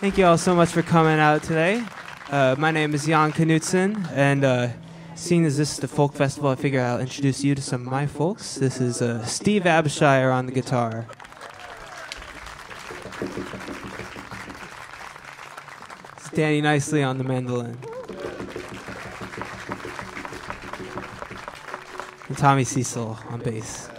Thank you all so much for coming out today. Uh, my name is Jan Knutson, and uh, seeing as this is the folk festival, I figure I'll introduce you to some of my folks. This is uh, Steve Abshire on the guitar. It's Danny Knicely on the mandolin. And Tommy Cecil on bass.